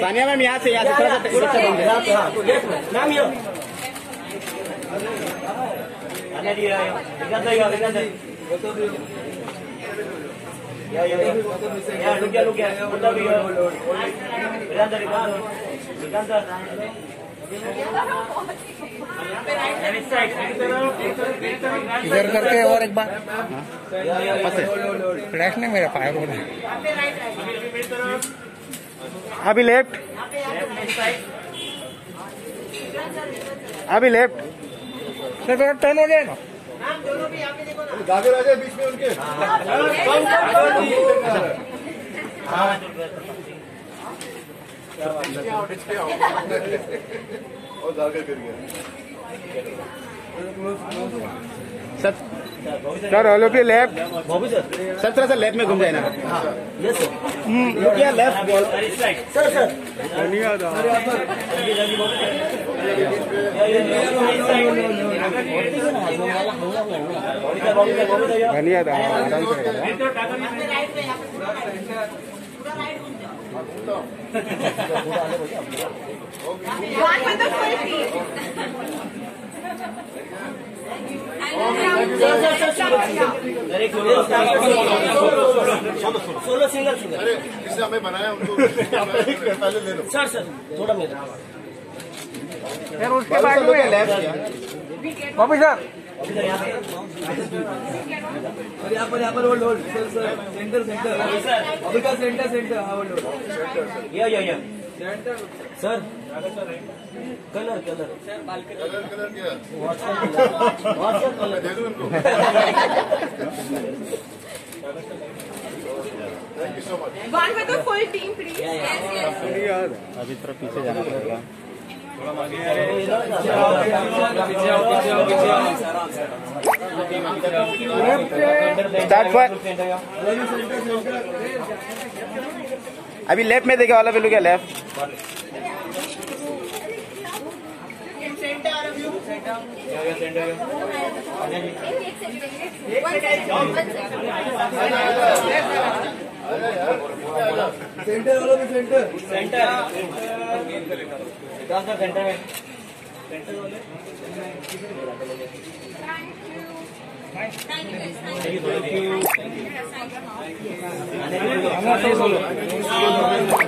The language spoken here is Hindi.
सानिया मैम यहाँ से यहाँ से थोड़ा सा हाँ मैम यो। रुक गया गया इधर करके और एक बार। फ्लैश नहीं मेरा हो रहा अभी लेफ़्ट। अभी लेफ़्ट। है थोड़ा टर्न हो जागे राजा बीच में उनके। और जागे फिर गया। Sir sir all of you left Babu sir sir थोड़ा सा लेफ़्ट में घूम जाए ना यस लुक या लेफ़्ट बॉल सर सर धन्यवाद आराम से सोलो सिंगल सिंगल। अरे हमें बनाया उनको पहले ले लो। सर सर थोड़ा मेरा फिर उसके बाद में सर और यहाँ पर यहाँ पर hold hold sir. Sir centre centre अभी का सेंटर सेंटर हाँ होल्ड होल्ड या या या। Sir colour colour. Colour colour क्या? WhatsApp colour? दे दो उनको thank you so much One with the full team, please. Yes, yes. अभी थोड़ा पीछे जाना पड़ेगा अभी लेफ़्ट में देखे वाला भी लुक लेफ़्ट सेंटर वालों में centre centre Vikas sir centre में. Thank you, guys. Thank you. आने के लिए